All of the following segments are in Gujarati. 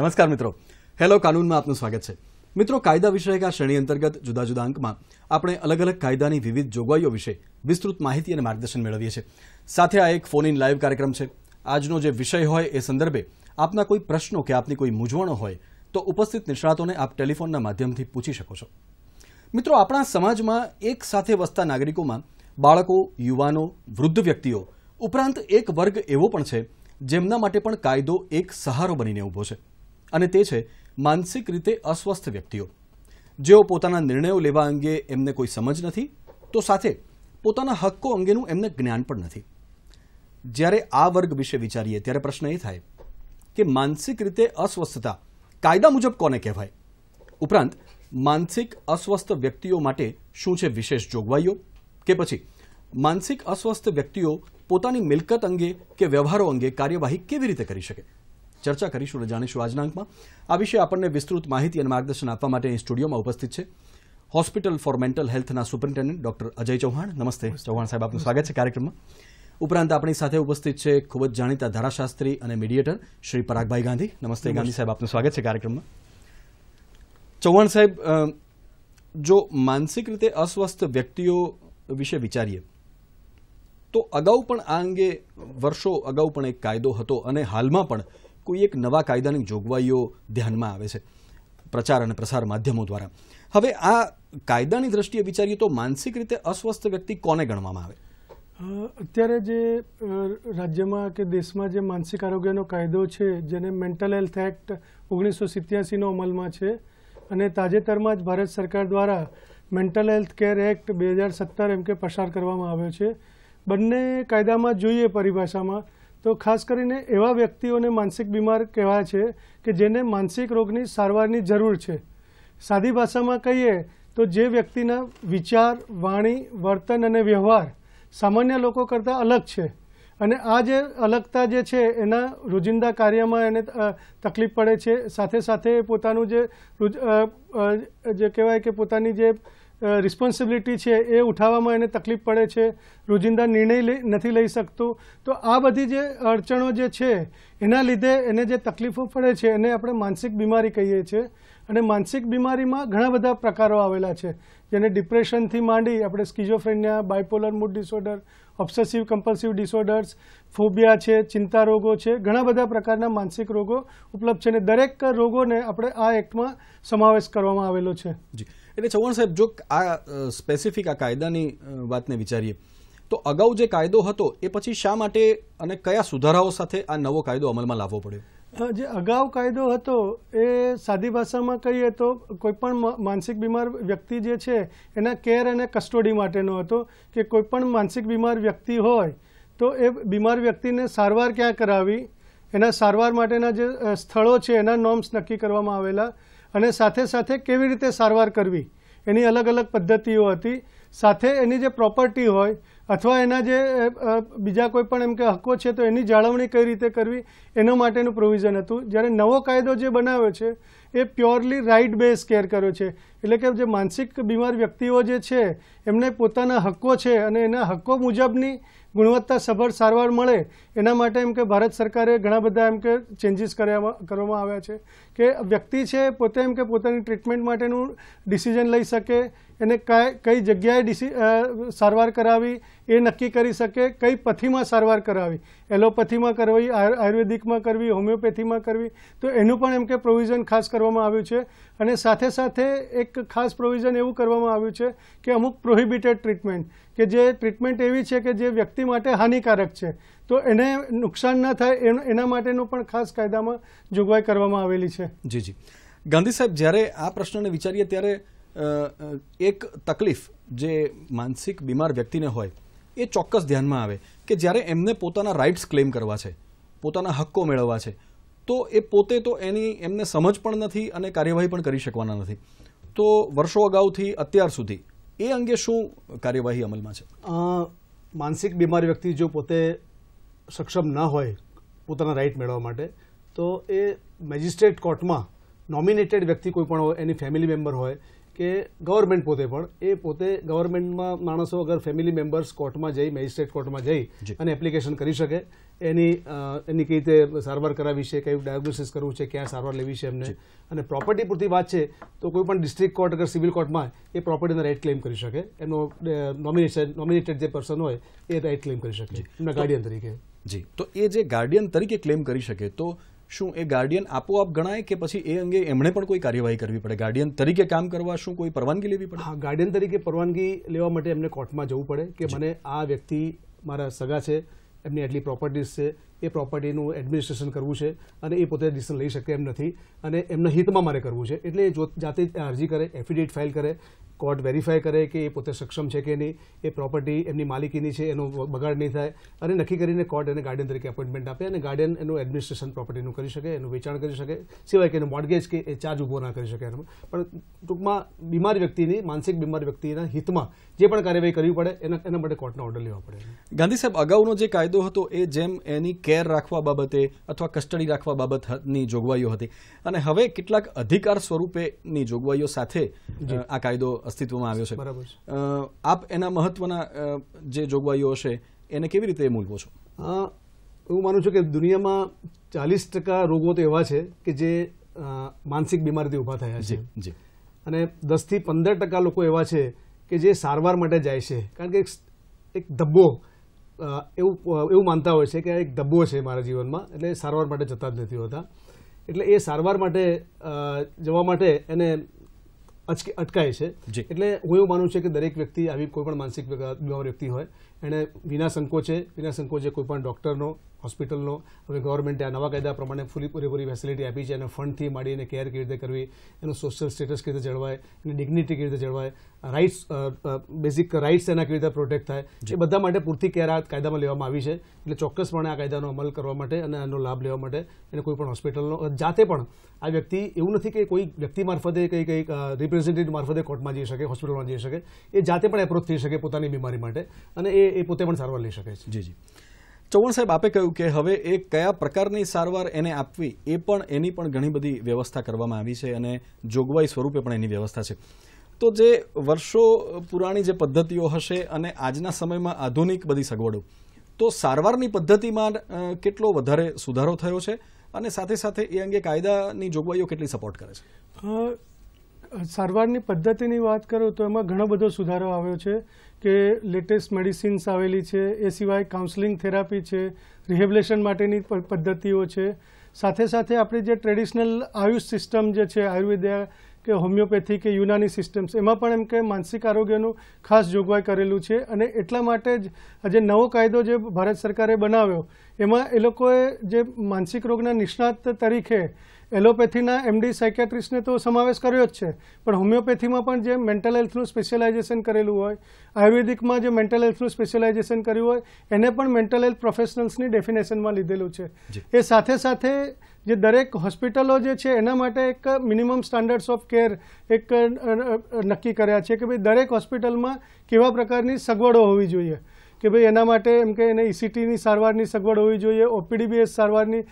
નમસ્કાર મિત્રો. હેલો કાનૂનમાં આપનું સ્વાગત છે. મિત્રો, કાયદા વિષયક આ શ્રેણી અંતર્ગત જુદા જુદા અંકમાં આપણે અલગ અલગ કાયદાની વિવિધ જોગવાઈઓ વિશે વિસ્તૃત માહિતી અને માર્ગદર્શન મેળવીએ છીએ. સાથે આ એક ફોન ઇન લાઈવ કાર્યક્રમ છે. આજનો જે વિષય હોય એ સંદર્ભે આપના કોઈ પ્રશ્નો કે આપની કોઈ મૂંઝવણો હોય તો ઉપસ્થિત નિષ્ણાતોને આપ ટેલિફોનના માધ્યમથી પૂછી શકો છો. મિત્રો, આપણા સમાજમાં એક સાથે વસતા નાગરિકોમાં બાળકો, યુવાનો, વૃદ્ધ વ્યક્તિઓ ઉપરાંત એક વર્ગ એવો પણ છે જેમના માટે પણ કાયદો એક સહારો બનીને ઊભો છે. અને તે છે, માનસિક રીતે અસ્વસ્થ વ્યક્તિઓ. જેઓ પોતાના નિર્ણયો લેવા અંગે એમને કોઈ સમજ નથી, તો સાથે પોતાના હક્કો અંગેનું એમને જ્ઞાન પણ નથી. જ્યારે આ વર્ગ વિશે વિચારીએ, ત્યારે પ્રશ્ન એ થાય કે માનસિક રીતે અસ્વસ્થતા કાયદા મુજબ કોને કહેવાય? ઉપરાંત, માનસિક અસ્વસ્થ વ્યક્તિઓ માટે શું છે વિશેષ જોગવાઈઓ? કે પછી, માનસિક અસ્વસ્થ વ્યક્તિઓ પોતાની મિલકત અંગે કે વ્યવહારો અંગે કાર્યવાહી કેવી રીતે કરી શકે? ચર્ચા કરીશું અને જાણીશું આજના અંકમાં. આ વિશે આપણને વિસ્તૃત માહિતી અને માર્ગદર્શન આપવા માટે અહીં સ્ટુડિયોમાં ઉપસ્થિત છે. હોસ્પિટલ ફોર મેન્ટલ હેલ્થના સુપરિન્ટેન્ડન્ટ ડોક્ટર અજય ચૌહાણ. નમસ્તે ચૌહાણ સાહેબ આપનું સ્વાગત છે કાર્યક્રમમાં. ઉપરાંત આપણી સાથે ઉપસ્થિત છે ખૂબ જ જાણીતા ધારાશાસ્ત્રી અને મીડિયેટર શ્રી પરાગભાઈ ગાંધી. નમસ્તે ગાંધી સાહેબ આપનું સ્વાગત છે કાર્યક્રમમાં. ચૌહાણ સાહેબ જો માનસિક રીતે અસ્વસ્થ વ્યક્તિઓ વિશે વિચારીએ તો અગાઉ પણ આ અંગે વર્ષો અગાઉ પણ એક કાયદો હતો અને હાલમાં પણ કોઈ એક નવા કાયદાની જોગવાઈઓ ધ્યાનમાં આવે છે, પ્રચાર અને પ્રસાર માધ્યમો દ્વારા. હવે આ કાયદાની દ્રષ્ટિએ વિચારીએ તો માનસિક રીતે અસ્વસ્થ વ્યક્તિ કોને ગણવામાં આવે? અત્યારે જે રાજ્યમાં કે દેશમાં જે માનસિક આરોગ્યનો કાયદો છે, જેને મેન્ટલ હેલ્થ એક્ટ ઓગણીસો સિત્યાસીનો અમલમાં છે, અને તાજેતરમાં જ ભારત સરકાર દ્વારા મેન્ટલ હેલ્થ કેર એક્ટ બે હજાર સત્તર એમ કે પસાર કરવામાં આવ્યો છે. બંને કાયદામાં જોઈએ પરિભાષામાં તો ખાસ કરીને એવા વ્યક્તિઓને માનસિક બીમાર કહેવાય છે કે જેને માનસિક રોગની સારવારની જરૂર છે. સાદી ભાષામાં કહીએ તો જે વ્યક્તિના વિચાર, વાણી, વર્તન અને વ્યવહાર સામાન્ય લોકો કરતાં અલગ છે અને આ જે અલગતા જે છે એના રોજિંદા કાર્યમાં એને તકલીફ પડે છે. સાથે સાથે પોતાનું જે જે કહેવાય કે પોતાની જે રિસ્પોન્સિબિલિટી છે એ ઉઠાવવામાં એને તકલીફ પડે છે. રોજિંદા નિર્ણય નથી લઈ શકતું. તો આ બધી જે અડચણો જે છે, એના લીધે એને જે તકલીફો પડે છે, એને આપણે માનસિક બીમારી કહીએ છીએ. અને માનસિક બીમારીમાં ઘણા બધા પ્રકારો આવેલા છે. જેને ડિપ્રેશનથી માંડી આપણે schizophrenia bipolar mood disorder obsessive compulsive disorders phobia છે, ચિંતા રોગો છે, ઘણા બધા પ્રકારના માનસિક રોગો ઉપલબ્ધ છે અને દરેક રોગોને આપણે આ એક્ટમાં સમાવેશ કરવામાં આવેલો છે. જી. એટલે ચૌહાણ સાહેબ, જો આ સ્પેસિફિક આ કાયદાની વાતને વિચારીએ, તો અગાઉ જે કાયદો હતો એ પછી શા માટે અને કયા સુધારાઓ સાથે આ નવો કાયદો અમલમાં લાવવો પડ્યો? જે અગાઉ કાયદો હતો, એ સાદી ભાષામાં કહીએ તો કોઈપણ માનસિક બીમાર વ્યક્તિ જે છે, એના કેર અને કસ્ટોડી માટેનો હતો. કે કોઈપણ માનસિક બીમાર વ્યક્તિ હોય, તો એ બીમાર વ્યક્તિને સારવાર ક્યાં કરાવી? એના સારવાર માટેના જે સ્થળો છે, એના નોર્મ્સ નક્કી કરવામાં આવેલા. અને સાથે સાથે કેવી રીતે સારવાર કરવી? એની અલગ અલગ પદ્ધતિઓ હતી. સાથે એની જે પ્રોપર્ટી હોય, અથવા એના જે બીજા કોઈ પણ એમ કે હક્કો છે, તો એની જાળવણી કઈ રીતે કરવી, એના માટેનું પ્રોવિઝન હતું. જ્યારે નવો કાયદો જે બનાવ્યો છે, એ પ્યોરલી રાઇટ બેઝ કેર કર્યો છે. એટલે કે જે માનસિક બીમાર વ્યક્તિઓ જે છે, એમને પોતાના હક્કો છે અને એના હક્કો મુજબની ગુણવત્તાસભર સારવાર મળે, એના માટે એમ કે ભારત સરકારે ઘણા બધા એમ કે ચેન્જીસ કરવામાં આવ્યા છે. કે વ્યક્તિ છે, પોતે એમ કે પોતાની ટ્રીટમેન્ટ માટેનું ડિસિઝન લઈ શકે, એને કઈ જગ્યાએ સારવાર કરાવી, એ નક્કી કરી શકે, કઈ પથીમાં સારવાર કરાવી. એલોપથીમાં કરવી, આયુ- આયુર્વેદિકમાં કરવી, હોમિયોપેથીમાં કરવી, તો એનું પણ એમ કે પ્રોવિઝન ખાસ કરવામાં આવ્યું છે. અને સાથે સાથે એક ખાસ પ્રોવિઝન એવું કરવામાં આવ્યું છે કે અમુક પ્રોહિબિટેડ ટ્રીટમેન્ટ કે જે ટ્રીટમેન્ટ એવી છે કે જે વ્યક્તિ માટે હાનિકારક છે. તો એને નુકસાન ના થાય એન- એના માટેનું પણ ખાસ કાયદામાં જોગવાઈ કરવામાં આવેલી છે. જી જી. ગાંધી સાહેબ જ્યારે આ પ્રશ્નને વિચારીએ ત્યારે એક તકલીફ જે માનસિક બીમાર વ્યક્તિને હોય એ ચોક્કસ ધ્યાનમાં આવે કે જ્યારે એમને પોતાના રાઇટ્સ ક્લેમ કરવા છે પોતાના હક્કો મેળવવા છે તો એ પોતે તો એની એમને સમજ પણ નથી અને કાર્યવાહી પણ કરી શકવાના નથી. તો વર્ષો અગાઉથી અત્યાર સુધી એ અંગે શું કાર્યવાહી અમલમાં છે? માનસિક બીમાર વ્યક્તિ જો પોતે સક્ષમ ન હોય પોતાના રાઇટ મેળવવા માટે તો એ મેજિસ્ટ્રેટ કોર્ટમાં નોમિનેટેડ વ્યક્તિ કોઈ પણ હોય એની ફેમિલી મેમ્બર હોય કે ગવર્મેન્ટ પોતે પણ એ પોતે ગવર્મેન્ટમાં માણસો અગર ફેમિલી મેમ્બર્સ કોર્ટમાં જઈ મેજિસ્ટ્રેટ કોર્ટમાં જઈ અને એપ્લિકેશન કરી શકે એની એની કઈ રીતે સારવાર કરાવી છે કયું ડાયગ્નોસિસ કરવું છે ક્યાં સારવાર લેવી છે એમને. અને પ્રોપર્ટી પૂરતી વાત છે તો કોઈ પણ ડિસ્ટ્રિક્ટ કોર્ટ અગર સિવિલ કોર્ટમાં એ પ્રોપર્ટીનો રાઇટ ક્લેમ કરી શકે. એનો નોમિનેશન નોમિનેટેડ જે પર્સન હોય એ રાઇટ ક્લેમ કરી શકે. એમના ગાર્ડિયન તરીકે. જી. તો એ જે ગાર્ડિયન તરીકે ક્લેમ કરી શકે તો શું એ ગાર્ડિયન આપોઆપ ગણાય કે પછી એ અંગે એમણે પણ કોઈ કાર્યવાહી કરવી પડે? ગાર્ડિયન તરીકે કામ કરવા શું કોઈ પરવાનગી લેવી પડે? હા ગાર્ડિયન તરીકે પરવાનગી લેવા માટે એમને કોર્ટમાં જવું પડે કે મને આ વ્યક્તિ મારા સગા છે એમની આટલી પ્રોપર્ટીઝ છે એ પ્રોપર્ટીનું એડમિનિસ્ટ્રેશન કરવું છે અને એ પોતે ડિસિઝન લઈ શકે એમ નથી. અને એમના હિતમાં મારે કરવું છે. એટલે જો- જાતે અરજી કરે એફિડેવિટ ફાઇલ કરે કોર્ટ વેરીફાઈ કરે કે એ પોતે સક્ષમ છે કે નહીં, એ પ્રોપર્ટી એમની માલિકીની છે, એનો બગાડ નહીં થાય, અને નક્કી કરીને કોર્ટ એને ગાર્ડિયન તરીકે એપોઇન્ટમેન્ટ આપે અને ગાર્ડિયન એનું એડમિનિસ્ટ્રેશન પ્રોપર્ટીનું કરી શકે, એનું વેચાણ કરી શકે, સિવાય કે એનું મોર્ગેજ કે એ ચાર્જ ઊભો ના કરી શકે એનું. પણ ટૂંકમાં બીમાર વ્યક્તિની, માનસિક બીમાર વ્યક્તિના હિતમાં જે પણ કાર્યવાહી કરવી પડે, એના એના માટે કોર્ટનો ઓર્ડર લેવા પડે. ગાંધી સાહેબ, અગાઉનો જે કાયદો હતો એ જેમ એની કેર રાખવા બાબતે અથવા કસ્ટડી રાખવા બાબતની જોગવાઈઓ હતી. અને હવે કેટલાક અધિકાર સ્વરૂપેની જોગવાઈઓ સાથે આ કાયદો અસ્તિત્વમાં આવ્યો છે. બરાબર આપ એના મહત્વના જે જોગવાઈઓ હશે એને કેવી રીતે મૂલવો છો? હું માનું છું કે દુનિયામાં ચાલીસ ટકા રોગો તો એવા છે કે જે માનસિક બીમારીથી ઊભા થયા છે. અને દસથી પંદર ટકા લોકો એવા છે કે જે સારવાર માટે જાય છે. કારણ કે એક- ધબ્બો એવું એવું માનતા હોય છે કે આ એક ધબ્બો છે મારા જીવનમાં એટલે સારવાર માટે જતા જ નથી હોતા એટલે એ સારવાર માટે જવા માટે એને અટકાય છે. એટલે હું એવું માનું છું કે દરેક વ્યક્તિ આવી કોઈ પણ માનસિક બીમાર વ્યક્તિ હોય એને વિના સંકોચે વિના સંકોચે કોઈ પણ ડૉક્ટરનો હોસ્પિટલનો. હવે ગવર્મેન્ટે આ નવા કાયદા પ્રમાણે ફૂલી પૂરેપૂરી ફેસિલિટી આપી છે અને ફંડથી માંડીને કેર કેવી રીતે કરવી એનું સોશિયલ સ્ટેટસ કેવી રીતે જળવાય એની ડિગ્નિટી કેવી રીતે જળવાય રાઇટ્સ બેઝિક રાઇટ્સ એના કેવી રીતે પ્રોટેક્ટ થાય એ બધા માટે પૂરતી કેર આ કાયદામાં લેવામાં આવી છે. એટલે ચોક્કસપણે આ કાયદાનો અમલ કરવા માટે અને આનો લાભ લેવા માટે એને કોઈ પણ હોસ્પિટલનો જાતે પણ આ વ્યક્તિ એવું નથી કે કોઈ વ્યક્તિ મારફતે કંઈ કંઈક રિપ્રેઝેન્ટેટિવ મારફતે કોર્ટમાં જઈ શકે હોસ્પિટલમાં જઈ શકે. એ જાતે પણ એપ્રોચ થઈ શકે પોતાની બીમારી માટે અને એ એ પોતે પણ સારવાર લઈ શકે છે. જી જી. ચૌહાણ સાહેબ, આપે કહ્યું કે હવે એ કયા પ્રકારની સારવાર એને આપવી, એ પણ એની પણ ઘણી બધી વ્યવસ્થા કરવામાં આવી છે અને જોગવાઈ સ્વરૂપે પણ એની વ્યવસ્થા છે. તો જે વર્ષો પુરાણી જે પદ્ધતિઓ હશે અને આજના સમયમાં આધુનિક બધી સગવડો, તો સારવારની પદ્ધતિમાં કેટલો વધારે સુધારો થયો છે અને સાથે સાથે એ અંગે કાયદાની જોગવાઈઓ કેટલી સપોર્ટ કરે છે? સારવારની પદ્ધતિની વાત કરું તો એમાં ઘણો બધો સુધારો આવ્યો છે. કે લેટેસ્ટ મેડિસિન્સ આવેલી છે, એ સિવાય કાઉન્સેલિંગ થેરાપી છે રિહેબિલેશન માટેની પદ્ધતિઓ છે. સાથે સાથે આપણી જે ટ્રેડિશનલ આયુષ સિસ્ટમ જે છે આયુર્વેદ કે હોમિયોપેથી કે યુનાની સિસ્ટમ્સ એમાં પણ એમ કે માનસિક આરોગ્યનું ખાસ જોગવાઈ કરેલું છે અને એટલા માટે જ આજે નવો કાયદો જે ભારત સરકારે બનાવ્યો, એમાં એ લોકોએ જે માનસિક રોગના નિષ્ણાત તરીકે એલોપેથીના એમડી સાયકેટ્રિસ્ટને તો સમાવેશ કર્યો જ છે. પણ હોમિયોપેથીમાં પણ જે મેન્ટલ હેલ્થનું સ્પેશિયલાઇઝેશન કરેલું હોય આયુર્વેદિકમાં જે મેન્ટલ હેલ્થનું સ્પેશિયલાઇઝેશન કર્યું હોય એને પણ મેન્ટલ હેલ્થ પ્રોફેશનલ્સની ડેફિનેશનમાં લીધેલું છે. એ સાથે સાથે જે દરેક હોસ્પિટલો જે છે એના માટે એક મિનિમમ સ્ટાન્ડર્ડ્સ ઓફ કેર એક નક્કી કર્યા છે કે ભાઈ દરેક હોસ્પિટલમાં કેવા પ્રકારની સગવડો હોવી જોઈએ. કે ભાઈ એના માટે એમ કે એને ઇસીટીની સારવારની સગવડ હોવી જોઈએ ઓપીડીબીએસ સારવારની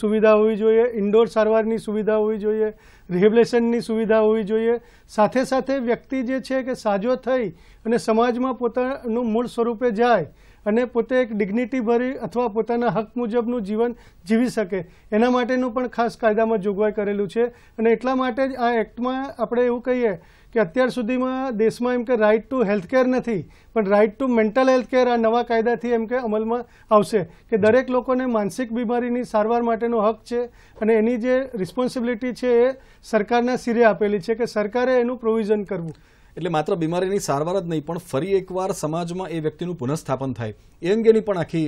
સુવિધા હોવી જોઈએ, ઇન્ડોર સારવારની સુવિધા હોવી જોઈએ રિહેબિલેશનની સુવિધા હોવી જોઈએ. સાથે સાથે વ્યક્તિ જે છે કે સાજો થઈ અને સમાજમાં પોતાનું મૂળ સ્વરૂપે જાય અને પોતે એક ડિગ્નિટી ભરી અથવા પોતાના હક મુજબનું જીવન જીવી શકે, એના માટેનું પણ ખાસ કાયદામાં જોગવાઈ કરેલું છે. અને એટલા માટે જ આ એક્ટમાં આપણે એવું કહીએ કે અત્યાર સુધીમાં દેશમાં એમ કે રાઇટ ટુ હેલ્થકેર નથી પણ રાઇટ ટુ મેન્ટલ હેલ્થકેર આ નવા કાયદાથી એમ કે અમલમાં આવશે કે દરેક લોકોને માનસિક બીમારીની સારવાર માટેનો હક છે અને એની જે રિસ્પોન્સિબિલિટી છે એ સરકારના સિરે આપેલી છે કે સરકારે એનું પ્રોવિઝન કરવું. એટલે માત્ર બીમારીની સારવાર જ નહીં પણ ફરી એકવાર સમાજમાં એ વ્યક્તિનું પુનઃસ્થાપન થાય. એ અંગેની પણ આખી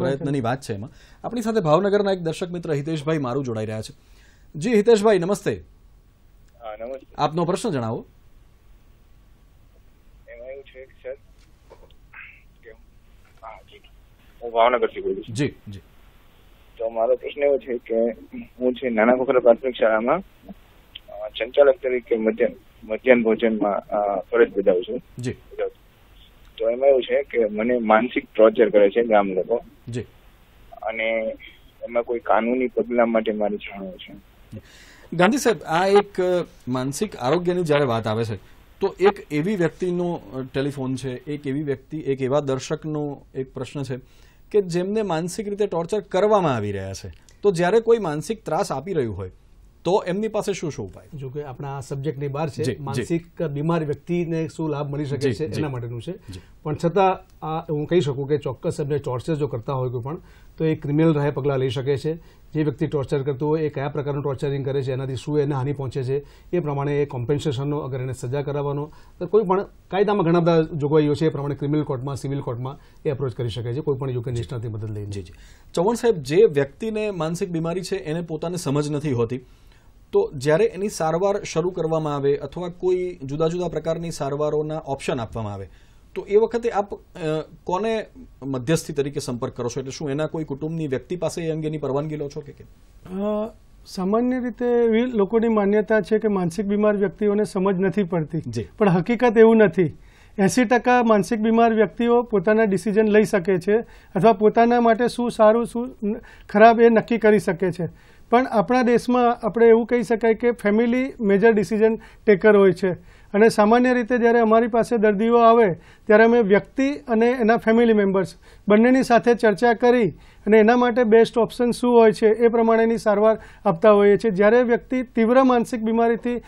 પ્રયત્નની વાત છે એમાં. આપણી સાથે ભાવનગરના એક દર્શક મિત્ર હિતેશભાઈ મારું જોડાઈ રહ્યા છે. જી હિતેશભાઈ નમસ્તે. આપનો પ્રશ્ન જણાવો એમાં એવું છે કે સર કે હા જી હું ભાવનગરથી બોલું છું. જી જી. તો મારો પ્રશ્ન એવો છે કે હું છે નાના ખોખરા પ્રાથમિક શાળામાં સંચાલક તરીકે મધ્યાહન મધ્યાહન ભોજનમાં ફરજ બજાવું છું. જી. તો એમાં એવું છે કે મને માનસિક ટોર્ચર કરે છે ગામ લોકો. જી. અને એમાં કોઈ કાનૂની પગલા માટે મારી જાણવું છે. ગાંધી સાહેબ આ એક માનસિક આરોગ્યની જ્યારે વાત આવે છે તો એક એવી વ્યક્તિનો ટેલિફોન છે એક એવી વ્યક્તિ એક એવા દર્શકનો એક પ્રશ્ન છે કે જેમને માનસિક રીતે ટોર્ચર કરવામાં આવી રહ્યા છે. તો જ્યારે કોઈ માનસિક ત્રાસ આપી રહ્યું હોય તો એમની પાસે શું શું ઉપાય? જો કે આપણા આ સબ્જેક્ટની બહાર છે માનસિક બીમાર વ્યક્તિને શું લાભ મળી શકે છે એના માટેનું છે. પણ છતાં આ હું કહી શકું કે ચોક્કસ એમને ટોર્ચર જો કરતા હોય કોઈ પણ તો એ ક્રિમિનલ રાહે પગલાં લઈ શકે છે. જે વ્યક્તિ ટોર્ચર કરતું હોય, એ કયા પ્રકારનું ટોર્ચરિંગ કરે છે, એનાથી શું એને હાનિ પહોંચે છે, એ પ્રમાણે એ કોમ્પેન્સેશનનો અગર એને સજા કરાવવાનો, તો કોઈ પણ કાયદામાં ઘણા બધા જોગવાઈઓ છે, એ પ્રમાણે ક્રિમિનલ કોર્ટમાં સિવિલ કોર્ટમાં એ અપ્રોચ કરી શકે છે, કોઈ પણ યોગ્ય નિષ્ણાતની મદદ લઈને. જી ચૌહાણ સાહેબ, જે વ્યક્તિને માનસિક બીમારી છે, એને પોતાને સમજ નથી હોતી. તો જ્યારે એની સારવાર શરૂ કરવામાં આવે, અથવા કોઈ જુદા જુદા પ્રકારની સારવારોના ઓપ્શન આપવામાં આવે તો એ વખતે આપ કોને મધ્યસ્થી તરીકે સંપર્ક કરો છો? એટલે શું એના કોઈ કુટુંબની વ્યક્તિ પાસે એ અંગેની પરવાનગી લો છો કે કેમ? સામાન્ય રીતે એવી લોકોની માન્યતા છે કે માનસિક બીમાર વ્યક્તિઓને સમજ નથી પડતી. પણ હકીકત એવું નથી. એંસી ટકા માનસિક બીમાર વ્યક્તિઓ પોતાના ડિસિઝન લઈ શકે છે અથવા પોતાના માટે શું સારું શું ખરાબ એ નક્કી કરી શકે છે. પણ આપણા દેશમાં આપણે એવું કહી શકાય કે ફેમિલી મેજર ડિસિઝન ટેકર હોય છે. અને સામાન્ય રીતે જ્યારે અમારી પાસે દર્દીઓ આવે, ત્યારે અમે વ્યક્તિ અને એના ફેમિલી મેમ્બર્સ બંનેની સાથે ચર્ચા કરી અને એના માટે બેસ્ટ ઓપ્શન શું હોય છે એ પ્રમાણેની સારવાર આપતા હોઈએ છીએ. જ્યારે વ્યક્તિ તીવ્ર માનસિક બીમારીથી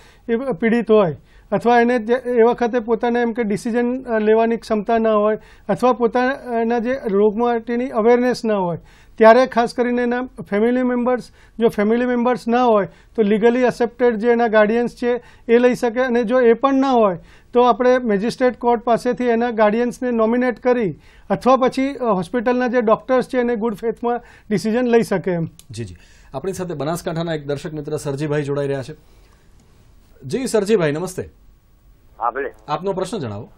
પીડિત હોય અથવા એને એ વખતે પોતાને એમ કે ડિસિઝન લેવાની ક્ષમતા ન હોય અથવા પોતાના જે રોગ માટેની અવેરનેસ ન હોય ત્યારે ખાસ કરીને એના ફેમિલી મેમ્બર્સ જો ફેમિલી મેમ્બર્સ ના હોય તો લીગલી એક્સેપ્ટેડ જે એના ગાર્ડિયન્સ છે એ લઈ શકે. અને જો એ પણ ના હોય તો આપણે મેજિસ્ટ્રેટ કોર્ટ પાસેથી એના ગાર્ડિયન્સને નોમિનેટ કરી અથવા પછી હોસ્પિટલના જે ડોક્ટર્સ છે એને ગુડ ફેથમાં ડિસિઝન લઈ શકે એમ. જી જી. આપણી સાથે બનાસકાંઠાના એક દર્શક મિત્ર સરજીભાઈ જોડાઈ રહ્યા છે. જી સરજીભાઈ નમસ્તે. આપનો પ્રશ્ન જણાવો.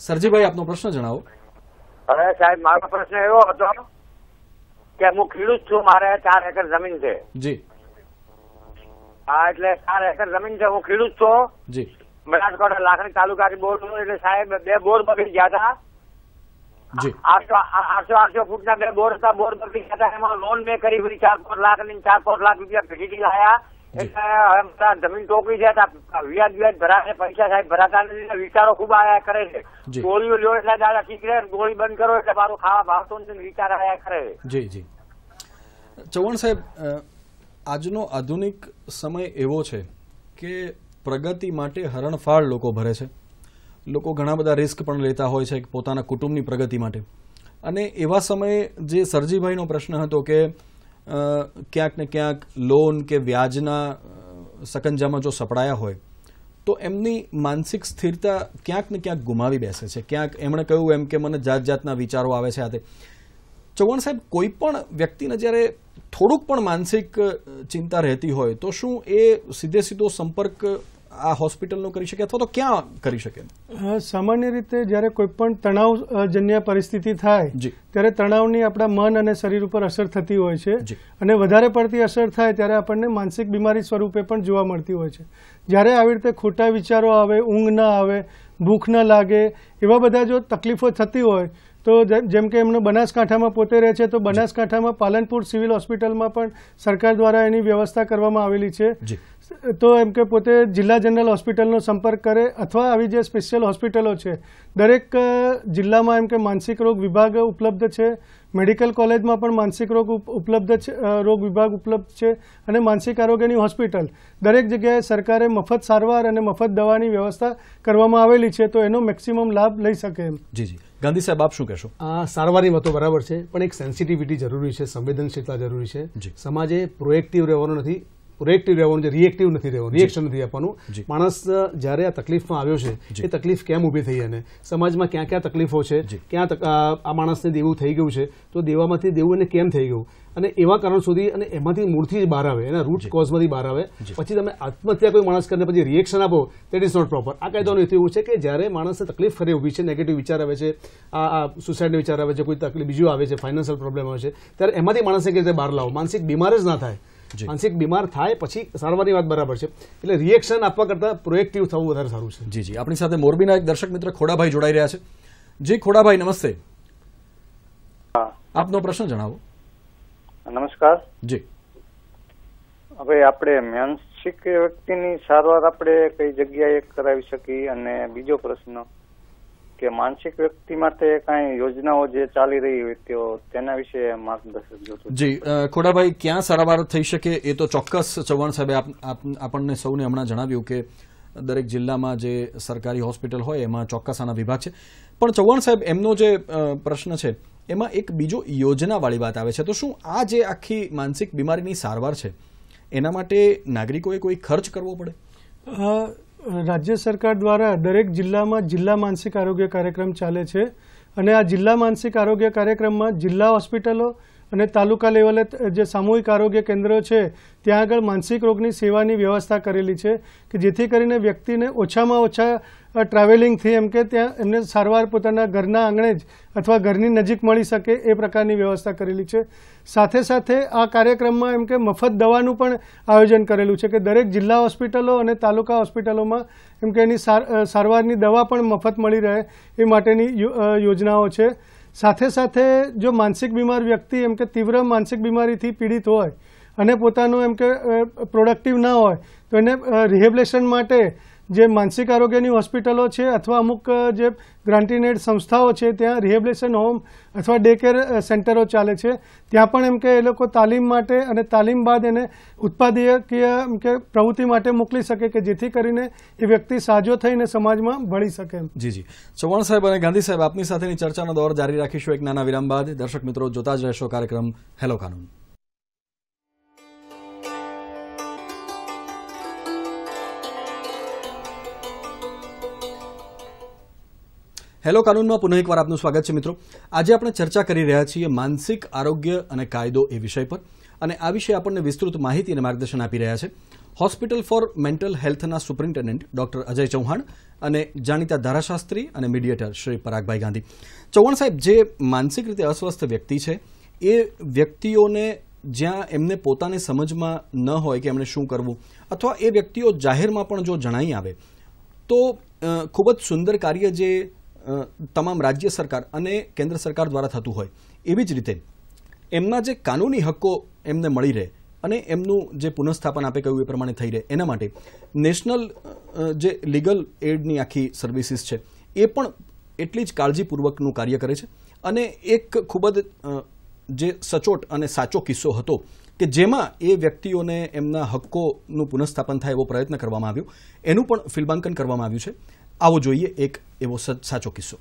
સરજીભાઈ આપનો પ્રશ્ન જણાવો. હવે સાહેબ મારો પ્રશ્ન એવો હતો કે હું ખેડૂત છું મારે ચાર એકર જમીન છે. જી. હા એટલે ચાર એકર જમીન છે હું ખેડૂત છું. જી. બનાસકાંઠા લાખણી તાલુકાની બોર છું એટલે સાહેબ બે બોર બગડી ગયા હતા. જી. આઠસો આ- આઠસો આઠસો ફૂટના બે બોર હતા બોર બગડી ગયા હતા એમાં લોન મેં કરી હતી ચાર પાંચ લાખની ચાર પાંચ લાખ રૂપિયા ભેગી લાયા એટલે હવે જમીન ટોકરી છે વ્યાજ વ્યાજ ભરાશે પૈસા સાહેબ ભરાતા નથી વિચારો ખૂબ આયા કરે છે. ગોળીઓ લ્યો એટલે દાદા ઠીક રહે ગોળી બંધ કરો એટલે મારું ખાવા ભાવતો નથી ને વિચાર આયા કરે જી જી. ચૌહાણ સાહેબ આજનો આધુનિક સમય એવો છે કે પ્રગતિ માટે હરણફાળ લોકો ભરે છે. લોકો ઘણા બધા રિસ્ક પણ લેતા હોય છે પોતાના કુટુંબની પ્રગતિ માટે. અને એવા સમયે જે સરજીભાઈનો પ્રશ્ન હતો કે ક્યાંક ને ક્યાંક લોન કે વ્યાજના સકંજામાં જો સપડાયા હોય, તો એમની માનસિક સ્થિરતા ક્યાંક ને ક્યાંક ગુમાવી બેસે છે. ક્યાંક એમણે કહ્યું એમ કે મને જાત જાતના વિચારો આવે છે આ તે. ચૌહાણ સાહેબ, કોઈ પણ વ્યક્તિને જ્યારે થોડુંક પણ માનસિક ચિંતા રહેતી હોય, તો શું એ સીધે સીધો સંપર્ક આ હોસ્પિટલનો કરી શકે અથવા તો ક્યાં કરી શકે? સામાન્ય રીતે જ્યારે કોઈ પણ તણાવજન્ય પરિસ્થિતિ થાય ત્યારે તણાવની આપણા મન અને શરીર ઉપર અસર થતી હોય છે અને વધારે પડતી અસર થાય ત્યારે આપણને માનસિક બીમારી સ્વરૂપે પણ જોવા મળતી હોય છે. જ્યારે આવી રીતે ખોટા વિચારો આવે ઊંઘ ના આવે ભૂખ ન લાગે એવા બધા જો તકલીફો થતી હોય તો જેમ કે એમનો બનાસકાંઠામાં પોતે રહે છે તો બનાસકાંઠામાં પાલનપુર સિવિલ હોસ્પિટલમાં પણ સરકાર દ્વારા એની વ્યવસ્થા કરવામાં આવેલી છે. તો એમ કે પોતે જિલ્લા જનરલ હોસ્પિટલનો સંપર્ક કરે અથવા આવી જે સ્પેશિયલ હોસ્પિટલો છે દરેક જિલ્લામાં એમ કે માનસિક રોગ વિભાગ ઉપલબ્ધ છે મેડિકલ કોલેજમાં પણ માનસિક રોગ ઉપ- ઉપલબ્ધ છે રોગ વિભાગ ઉપલબ્ધ છે અને માનસિક આરોગ્યની હોસ્પિટલ. દરેક જગ્યાએ સરકારે મફત સારવાર અને મફત દવાની વ્યવસ્થા કરવામાં આવેલી છે તો એનો મેક્સિમમ લાભ લઈ શકે એમ. જી જી. ગાંધી સાહેબ આપ શું કહેશો? આ સારવારની વાતો બરાબર છે પણ એક સેન્સિટિવિટી જરૂરી છે સંવેદનશીલતા જરૂરી છે. જી. સમાજે પ્રોએક્ટિવ રહેવાનું નથી પ્રોએક્ટિવ રહેવાનું છે રિએક્ટિવ નથી રહેવાનું રિએક્શન નથી આપવાનું. માણસ જ્યારે આ તકલીફમાં આવ્યો છે એ તકલીફ કેમ ઊભી થઈ અને સમાજમાં ક્યાં ક્યાં તકલીફો છે ક્યાં આ માણસને દેવું થઈ ગયું છે તો દેવામાંથી દેવું એને કેમ થઈ ગયું? અને એવા કારણ સુધી અને એમાંથી મૂળથી જ બહાર આવે એના રૂટ કોઝમાંથી બહાર આવે. પછી તમે આત્મહત્યા કોઈ માણસ કરીને પછી રિએક્શન આપો દેટ ઇઝ નોટ પ્રોપર આ કાયદાનો હેતુ એવું છે કે જ્યારે માણસને તકલીફ ખરી ઊભી છે નેગેટિવ વિચાર આવે છે આ સુસાઇડનો વિચાર આવે છે કોઈ તકલીફ બીજું આવે છે ફાઇનાન્શિયલ પ્રોબ્લેમ આવે છે ત્યારે એમાંથી માણસને કઈ રીતે બહાર લાવો? માનસિક બીમાર જ ના થાય. માનસિક બીમાર થાય પછી સારવારની વાત બરાબર છે. એટલે રિએક્શન આપવા કરતાં પ્રોએક્ટિવ થવું વધારે સારું છે. જી જી. આપણી સાથે મોરબીના એક દર્શક મિત્ર ખોડાભાઈ જોડાઈ રહ્યા છે. જી ખોડાભાઈ નમસ્તે. હા. આપનો પ્રશ્ન જણાવો. નમસ્કાર. જી. હવે આપણે માનસિક વ્યક્તિની સારવાર આપણે કઈ જગ્યાએ કરાવી શકીએ? અને બીજો પ્રશ્ન. કે માનસિક વ્યક્તિ માટે કાંઈ યોજનાઓ જે ચાલી રહી હોય તો તેના વિશે માર્ગદર્શન જોતું જી ખોડાભાઈ ક્યાં સારવાર થઈ શકે એ તો ચોક્કસ ચૌહાણ સાહેબે આપ- આપ- આપણને સૌને હમણાં જણાવ્યું કે દરેક જિલ્લામાં જે સરકારી હોસ્પિટલ હોય એમાં ચોક્કસ આના વિભાગ છે. પણ ચૌહાણ સાહેબ એમનો જે પ્રશ્ન છે એમાં એક બીજો યોજનાવાળી વાત આવે છે. તો શું આ જે આખી માનસિક બીમારીની સારવાર છે એના માટે નાગરિકોએ કોઈ ખર્ચ કરવો પડે? અ, રાજ્ય સરકાર દ્વારા દરેક જિલ્લામાં જિલ્લા માનસિક આરોગ્ય કાર્યક્રમ ચાલે છે અને આ જિલ્લા માનસિક આરોગ્ય કાર્યક્રમમાં જિલ્લા હોસ્પિટલો અને તાલુકા લેવલે જે સામૂહિક આરોગ્ય કેન્દ્રો છે, ત્યાં આગળ માનસિક રોગની સેવાની વ્યવસ્થા કરેલી છે કે જેથી કરીને વ્યક્તિને ઓછામાં ઓછા ટ્રાવેલિંગથી એમ કે ત્યાં એમને સારવાર પોતાના ઘરના આંગણે જ અથવા ઘરની નજીક મળી શકે એ પ્રકારની વ્યવસ્થા કરેલી છે. સાથે સાથે આ કાર્યક્રમમાં એમ કે મફત દવાનું પણ આયોજન કરેલું છે કે દરેક જિલ્લા હોસ્પિટલો અને તાલુકા હોસ્પિટલોમાં એમ કે એની સાર- સારવારની દવા પણ મફત મળી રહે એ માટેની યોજનાઓ છે. સાથે સાથે જો માનસિક બીમાર વ્યક્તિ એમ કે તીવ્ર માનસિક બીમારીથી પીડિત હોય અને પોતાનું એમ કે પ્રોડક્ટિવ ના હોય તો એને રિહેબિલેશન માટે જે માનસિક આરોગ્યની હોસ્પિટલો છે અથવા અમુક જે ગ્રાન્ટીનેડ સંસ્થાઓ છે, ત્યાં રિહેબિલેશન હોમ અથવા ડે કેર સેન્ટરો ચાલે છે. ત્યાં પણ એમ કે એ લોકો તાલીમ માટે અને તાલીમ બાદ એને ઉત્પાદકીય, એમ કે પ્રવૃત્તિ માટે મોકલી શકે કે જેથી કરીને એ વ્યક્તિ સાજો થઈને સમાજમાં ભળી શકે જી જી. ચૌહાણ સાહેબ અને ગાંધી સાહેબ, આપની સાથેની ચર્ચાનો દોર જારી રાખીશું એક નાના વિરામ બાદ. દર્શક મિત્રો, જોતા જ રહેશો કાર્યક્રમ હેલો કાનૂન. હેલો કાનૂનમાં પુનઃ એકવાર આપનું સ્વાગત છે મિત્રો. આજે આપણે ચર્ચા કરી રહ્યા છીએ માનસિક આરોગ્ય અને કાયદો એ વિષય પર અને આ વિશે આપણને વિસ્તૃત માહિતી અને માર્ગદર્શન આપી રહ્યા છે. હોસ્પિટલ ફોર મેન્ટલ હેલ્થના સુપ્રિન્ટેન્ડન્ટ ડોક્ટર અજય ચૌહાણ અને જાણીતા ધારાશાસ્ત્રી અને મીડિયેટર શ્રી પરાગભાઈ ગાંધી. ચૌહાણ સાહેબ, જે માનસિક રીતે અસ્વસ્થ વ્યક્તિ છે, એ વ્યક્તિઓને જ્યાં એમને પોતાને સમજમાં ન હોય કે એમણે શું કરવું, અથવા એ વ્યક્તિઓ જાહેરમાં પણ જો જણાઈ આવે, તો ખૂબ જ સુંદર કાર્ય જે તમામ રાજ્ય સરકાર અને કેન્દ્ર સરકાર દ્વારા થતું હોય. એવી જ રીતે એમના જે કાનૂની હક્કો એમને મળી રહે અને એમનું જે પુનઃસ્થાપન આપે કહ્યું એ પ્રમાણે થઈ રહે, એના માટે નેશનલ જે લીગલ એડની આખી સર્વિસીસ છે, એ પણ એટલી જ કાળજીપૂર્વકનું કાર્ય કરે છે. અને એક ખૂબ જ જે સચોટ અને સાચો કિસ્સો હતો કે જેમાં એ વ્યક્તિઓને એમના હક્કોનું પુનઃસ્થાપન થાય એવો પ્રયત્ન કરવામાં આવ્યો, એનું પણ ફિલ્માંકન કરવામાં આવ્યું છે. આવો જોઈએ એક એવો સ- સાચો કિસ્સો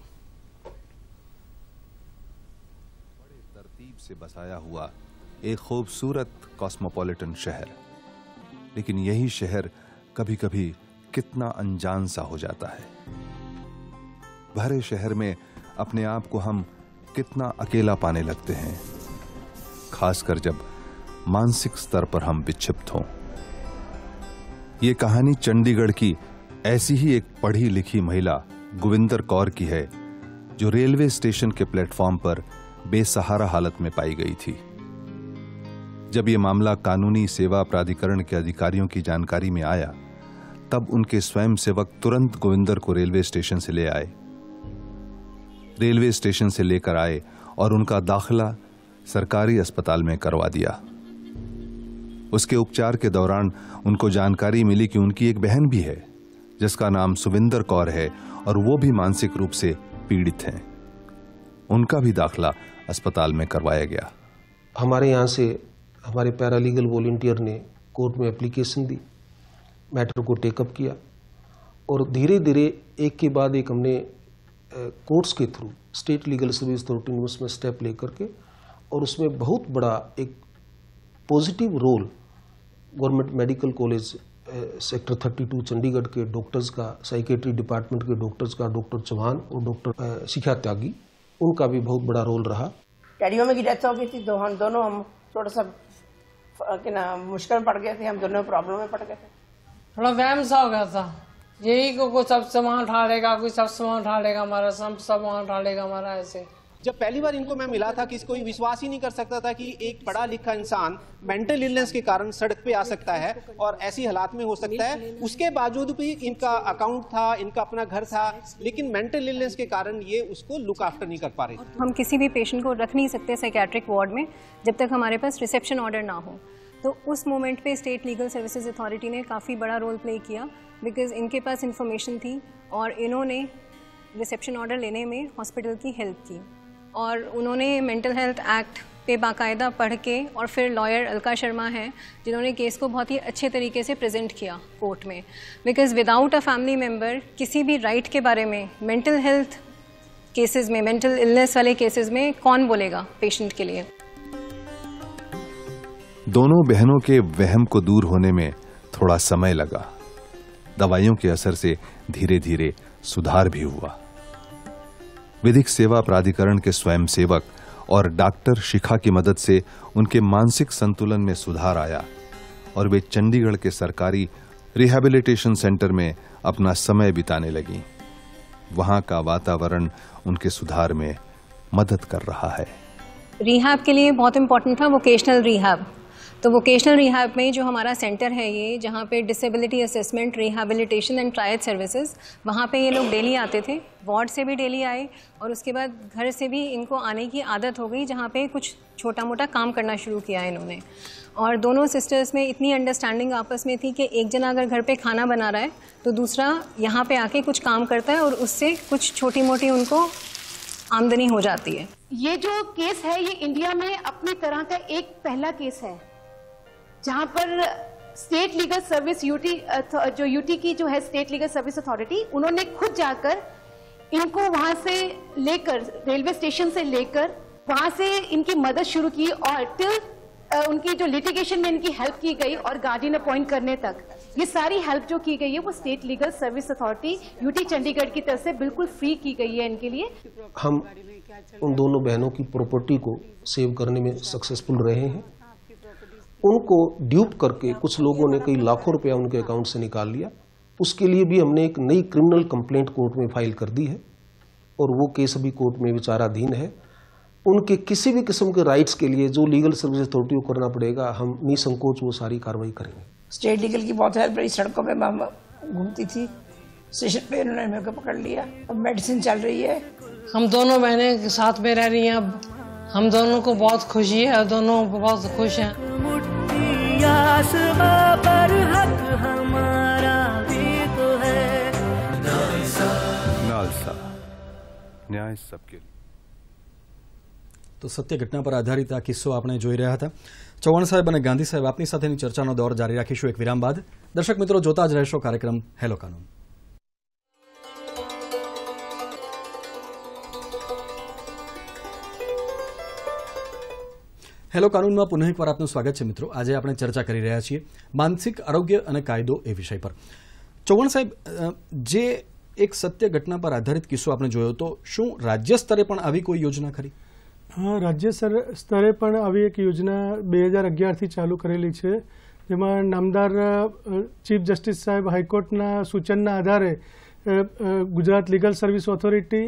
तरतीब से बसाया हुआ एक खूबसूरत कॉस्मोपॉलिटन शहर लेकिन यही शहर कभी कभी कितना अनजान सा हो जाता है भरे शहर में अपने आप को हम कितना अकेला पाने लगते हैं खासकर जब मानसिक स्तर पर हम विक्षिप्त हों ये कहानी चंडीगढ़ की ऐसी ही एक पढ़ी लिखी महिला गोविंदर कौर की है, जो रेलवे स्टेशन के प्लेटफॉर्म पर बेसहारा हालत में पाई गई थी। जब ये मामला कानूनी सेवा प्राधिकरण के अधिकारियों की जानकारी में आया, तब उनके स्वयं सेवक तुरंत गोविंदर को रेलवे स्टेशन से ले आए। रेलवे स्टेशन से लेकर आए और उनका दाखिला सरकारी अस्पताल में करवा दिया। उसके उपचार के दौरान उनको जानकारी मिली कि उनकी एक बहन भी है। जिसका नाम सुविंदर कौर है और वो भी मानसिक रूप से पीड़ित हैं। उनका भी दाखिला अस्पताल में करवाया गया। हमारे यहाँ से हमारे पैरालीगल वॉल्टियर ने कोर्ट में एप्लीकेशन दी मैटर को टेकअप किया और धीरे धीरे एक के बाद एक हमने कोर्ट्स के through state legal service authority ने उसमें स्टेप लेकर के और उसमें बहुत बड़ा एक positive role government medical college sector 32 Chandigarh के डॉक्टर्स का साइकेट्री डिपार्टमेंट के डॉक्टर्स का डॉक्टर चौहान और डॉक्टर शिखा त्यागी उनका भी बहुत बड़ा रोल रहा। डैडियों में की डेथ हो गई थी दो हम दोनों हम थोड़ा सा कि ना मुश्किल में पड़ गए थे हम दोनों प्रॉब्लम में पड़ गए थे। थोड़ा वहम सा हो गया था। यही को कोई सब सामान उठा लेगा कोई सब सामान उठा लेगा हमारा सब सामान उठा लेगा हमारा ऐसे। जब पहली बार इनको मैं मिला था कि कोई विश्वास ही नहीं कर सकता था कि एक पढ़ा लिखा इंसान मेंटल इलनेस के कारण सड़क पे आ सकता है और ऐसी हालात में हो सकता है। उसके बावजूद भी इनका अकाउंट था, इनका अपना घर था, लेकिन मेंटल इलनेस के कारण ये उसको लुक आफ्टर नहीं कर पा रहे हम किसी भी पेशेंट को रख नहीं सकते साइकेट्रिक वार्ड में, जब तक हमारे पास रिसेप्शन ऑर्डर ना हो। तो उस मोमेंट पे स्टेट लीगल सर्विसेज़ अथॉरिटी ने काफ़ी बड़ा रोल प्ले किया बिकॉज़ इनके पास इंफॉर्मेशन थी और इन्होंने रिसेप्शन ऑर्डर लेने में हॉस्पिटल की हेल्प की। और उन्होंने मेंटल हेल्थ एक्ट पे बाकायदा पढ़ के और फिर लॉयर अलका शर्मा हैं, जिन्होंने केस को बहुत ही अच्छे तरीके से प्रेजेंट किया कोर्ट में। Because without a family member किसी भी राइट right के बारे में मेंटल हेल्थ केसेस में मेंटल इलनेस वाले केसेस में कौन बोलेगा पेशेंट के लिए? दोनों बहनों के वहम को दूर होने में थोड़ा समय लगा। दवाइयों के असर से धीरे धीरे सुधार भी हुआ। विधिक सेवा प्राधिकरण के स्वयंसेवक और डॉक्टर शिखा की मदद से उनके मानसिक संतुलन में सुधार आया और वे चंडीगढ़ के सरकारी रिहैबिलिटेशन सेंटर में अपना समय बिताने लगी। वहाँ का वातावरण उनके सुधार में मदद कर रहा है। रिहाब के लिए बहुत इंपॉर्टेंट था वोकेशनल रिहैब तो वोकेशनल रिहैब में जो हमारा सेंटर है ये, जहाँ पे disability assessment rehabilitation and trial services वहाँ पे ये लोग डेली आते थे। वार्ड से भी डेली आए और उसके बाद घर से भी इनको आने की आदत हो गई, जहाँ पे कुछ छोटा मोटा काम करना शुरू किया इन्होंने। और दोनों सिस्टर्स में इतनी अंडरस्टैंडिंग आपस में थी कि एक जना अगर घर पे खाना बना रहा है तो दूसरा यहाँ पे आके कुछ काम करता है और उससे कुछ छोटी मोटी उनको आमदनी हो जाती है। ये जो केस है, ये इंडिया में अपनी तरह का एक पहला केस है। जहाँ पर स्टेट लीगल सर्विस यूटी जो यूटी की जो है स्टेट लीगल सर्विस अथॉरिटी, उन्होंने खुद जाकर इनको वहाँ से लेकर, रेलवे स्टेशन से लेकर वहाँ से इनकी मदद शुरू की और टिल उनकी जो लिटिगेशन में इनकी हेल्प की गई और गार्डियन अपॉइंट करने तक। ये सारी हेल्प जो की गई है, वो state legal service authority UT Chandigarh की तरफ़ से बिल्कुल फ्री की गई है इनके लिए। हम उन दोनों बहनों की प्रॉपर्टी को सेव करने में सक्सेसफुल रहे हैं। उनको ड्यूप करके कुछ लोगों ने कई लाखों रुपया उनके अकाउंट से निकाल लिया। उसके लिए भी हमने एक नई क्रिमिनल कंप्लेंट कोर्ट में फ़ाइल कर दी है और वो केस अभी कोर्ट में विचाराधीन है। उनके किसी भी किस्म के राइट्स के लिए जो लीगल सर्विस अथॉरिटी को करना पड़ेगा हम निसंकोच वो सारी कार्रवाई करेंगे। स्टेट लीगल की बहुत हेल्प रही। सड़कों पर मैं घूमती थी। स्टेशन पे उन्होंने मेरे को पकड़ लिया। अब मेडिसिन चल रही है। हम दोनों बहनें साथ में रह रही हैं। अब हम दोनों को बहुत खुशी है। दोनों बहुत खुश हैं। पर हक हमारा भी तो है नालसा ન્યાય सबके તો સત્ય ઘટના પર આધારિત આ કિસ્સો આપણે જોઈ રહ્યા હતા ચૌહાણ સાહેબ અને ગાંધી સાહેબ આપની સાથેની ચર્ચાનો દોર જારી રાખીશું એક વિરામ બાદ દર્શક મિત્રો જોતા જ રહેશો કાર્યક્રમ હેલો કાનૂન હેલો કાનૂનમાં પુનઃ એકવાર આપનું સ્વાગત છે મિત્રો. આજે આપણે ચર્ચા કરી રહ્યા છીએ માનસિક આરોગ્ય અને કાયદો એ વિષય પર. ચૌહાણ સાહેબ જે એક સત્ય ઘટના પર આધારિત કિસ્સો આપણે જોયો તો શું રાજ્ય સ્તરે પણ આવી કોઈ યોજના ખરી? રાજ્ય સ્તરે પણ આવી એક યોજના બે હજાર અગિયારથી ચાલુ કરેલી છે. જેમાં નામદાર ચીફ જસ્ટિસ સાહેબ હાઈકોર્ટના સૂચનના આધારે Gujarat legal service authority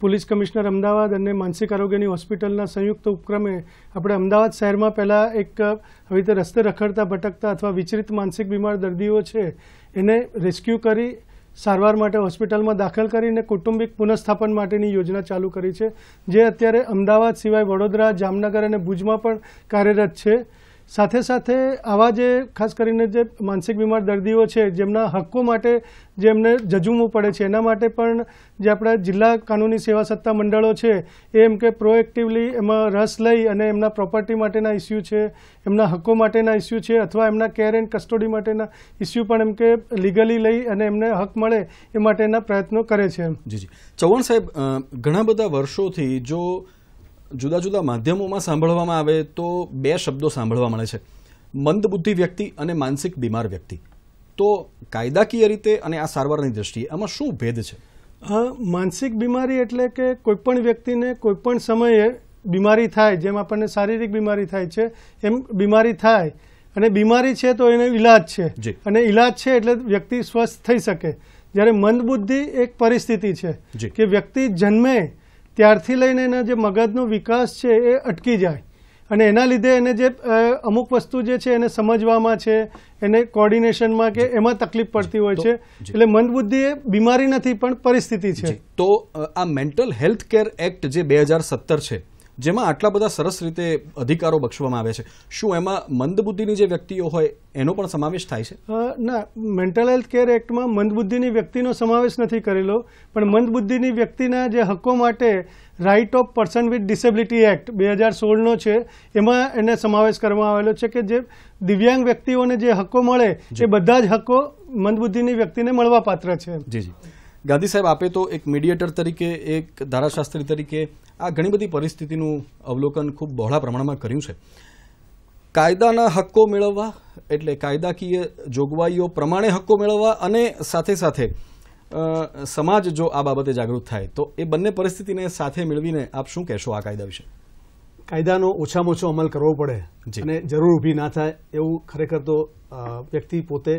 police commissioner Ahmedabad અને માનસિક આરોગ્યની હોસ્પિટલના સંયુક્ત ઉપક્રમે આપણે અમદાવાદ શહેરમાં પહેલાં એક આવી રીતે રસ્તે રખડતા, ભટકતા અથવા વિચલિત માનસિક બીમાર દર્દીઓ છે, એને રેસ્ક્યુ કરી સારવાર માટે હોસ્પિટલમાં દાખલ કરીને કૌટુંબિક પુનઃસ્થાપન માટેની યોજના ચાલુ કરી છે, જે અત્યારે અમદાવાદ સિવાય વડોદરા, જામનગર અને ભુજમાં પણ કાર્યરત છે. સાથે સાથે આવા જે, ખાસ કરીને જે માનસિક બીમાર દર્દીઓ છે, જેમના હક્કો માટે જે એમને જજુમવું પડે છે, એના માટે પણ જે આપણા જિલ્લા કાનૂની સેવા સત્તા મંડળો છે, એ એમ કે પ્રોએક્ટિવલી એમાં રસ લઈ અને એમના પ્રોપર્ટી માટેના ઇસ્યુ છે, એમના હક્કો માટેના ઇસ્યુ છે, અથવા એમના કેર એન્ડ કસ્ટડી માટેના ઇસ્યુ પણ એમ કે લીગલી લઈ અને એમને હક મળે એ માટેના પ્રયત્નો કરે છે જી જી. ચૌહાણ સાહેબ ઘણા બધા વર્ષોથી જો જુદા જુદા માધ્યમોમાં સાંભળવામાં આવે તો બે શબ્દો સાંભળવા મળે છે. મંદબુદ્ધિ વ્યક્તિ અને માનસિક બીમાર વ્યક્તિ. તો કાયદાકીય રીતે અને આ સારવારની દ્રષ્ટિએ આમાં શું ભેદ છે? માનસિક બીમારી એટલે કે કોઈપણ વ્યક્તિને કોઈપણ સમયે બીમારી થાય જેમ આપણને શારીરિક બીમારી થાય છે એમ બીમારી થાય. અને બીમારી છે તો એનો ઈલાજ છે. અને ઈલાજ છે એટલે વ્યક્તિ સ્વસ્થ થઈ શકે. જ્યારે મંદબુદ્ધિ એક પરિસ્થિતિ છે કે વ્યક્તિ જન્મે ત્યારથી લઈને એના જે મગજનો વિકાસ છે એ અટકી જાય. અને એના લીધે એને જે અમુક વસ્તુ જે છે એને સમજવામાં છે એને કોર્ડિનેશનમાં કે એમાં તકલીફ પડતી હોય છે. એટલે મંદબુદ્ધિ એ બીમારી નથી પણ પરિસ્થિતિ છે. તો આ મેન્ટલ હેલ્થ કેર એક્ટ જે બે હજાર સત્તર છે જેમાં આટલા બધા સરસ રીતે અધિકારો બક્ષવામાં આવે છે. શું એમાં મંદબુદ્ધિની જે વ્યક્તિઓ હોય એનો પણ સમાવેશ થાય છે? ના મેન્ટલ હેલ્થ કેર એક્ટમાં મંદબુદ્ધિની વ્યક્તિનો સમાવેશ નથી કરેલો પણ મંદબુદ્ધિની વ્યક્તિના જે હકો માટે right of person with disability act બે હજાર સોળનો છે એમાં એને સમાવેશ કરવામાં આવેલો છે કે જે દિવ્યાંગ વ્યક્તિઓને જે હકો મળે એ બધા જ હક્કો મંદબુદ્ધિની વ્યક્તિને મળવા પાત્ર છે. જી જી. ગાંધી સાહેબ આપે તો એક મીડિયેટર તરીકે એક ધારાશાસ્ત્રી તરીકે આ ઘણી બધી પરિસ્થિતિનું અવલોકન ખૂબ બહોળા પ્રમાણમાં કર્યું છે. કાયદાના હક્કો મેળવવા એટલે કાયદાકીય જોગવાઈઓ પ્રમાણે હક્કો મેળવવા અને સાથે સાથે સમાજ જો આ બાબતે જાગૃત થાય તો એ બંને પરિસ્થિતિને સાથે મેળવીને આપ શું કહેશો આ કાયદા વિશે? કાયદાનો ઓછામાં ઓછો અમલ કરવો પડે અને જરૂર ઊભી ના થાય એવું ખરેખર તો વ્યક્તિ પોતે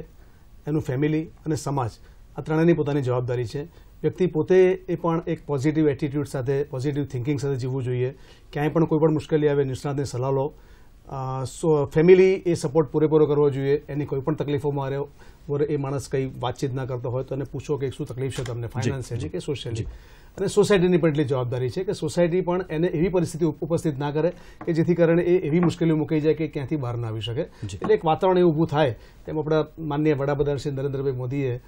એનું ફેમિલી અને સમાજ આ ત્રણેયની પોતાની જવાબદારી છે. વ્યક્તિ પોતે એ પણ એક પોઝિટિવ એટીટ્યુડ સાથે પોઝિટિવ થિંકિંગ સાથે જીવવું જોઈએ. ક્યાંય પણ કોઈ પણ મુશ્કેલી આવે નિષ્ણાતને સલાહ લો. સો ફેમિલી એ સપોર્ટ પૂરેપૂરો કરવો જોઈએ. એની કોઈ પણ તકલીફોમાં રહે એ માણસ કંઈ વાતચીત ના કરતો હોય તો એને પૂછો કે શું તકલીફ છે તમને? ફાઇનાન્શિયલી કે સોશિયલી અને સોસાયટીની પણ એટલી જવાબદારી છે કે સોસાયટી પણ એને એવી પરિસ્થિતિ ઉપસ્થિત ના કરે કે જેથી કારણે એ એવી મુશ્કેલીઓ મૂકી જાય કે ક્યાંથી બહાર ના આવી શકે. એટલે એક વાતાવરણ એવું ઊભું થાય. તેમ આપણા માનનીય વડાપ્રધાન શ્રી નરેન્દ્રભાઈ મોદીએ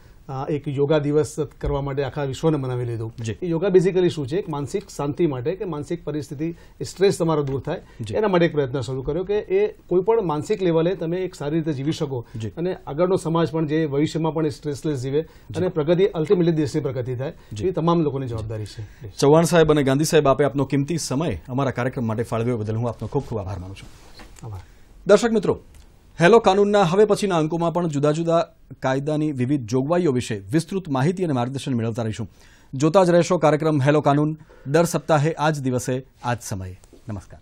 એક યોગા દિવસ કરવા માટે આખા વિશ્વને મનાવી લીધું. યોગા બેઝિકલી શું છે? એક માનસિક શાંતિ માટે કે માનસિક પરિસ્થિતિ સ્ટ્રેસ તમારો દૂર થાય એના માટે એક પ્રયત્ન શરૂ કર્યો કે એ કોઈ પણ માનસિક લેવલે તમે એક સારી રીતે જીવી શકો. અને આગળનો સમાજ પણ જે ભવિષ્યમાં પણ સ્ટ્રેસલેસ જીવે અને પ્રગતિ અલ્ટિમેટલી દેશની પ્રગતિ થાય એ તમામ લોકોની જવાબદારી છે. ચૌહાણ સાહેબ અને ગાંધી સાહેબ આપે આપનો કિંમતી સમય અમારા કાર્યક્રમ માટે ફાળવ્યો બદલ હું આપનો ખૂબ ખૂબ આભાર માનું છું. આભાર. દર્શક મિત્રો હેલો, કાનૂનના હવે પછીના અંકોમાં પણ જુદા જુદા કાયદાની વિવિધ જોગવાઈઓ વિશે વિસ્તૃત માહિતી અને માર્ગદર્શન મેળવતા રહીશું. જોતા જ રહેશો કાર્યક્રમ હેલો, કાનૂન. દર સપ્તાહે આ જ દિવસે આ જ સમયે. નમસ્કાર.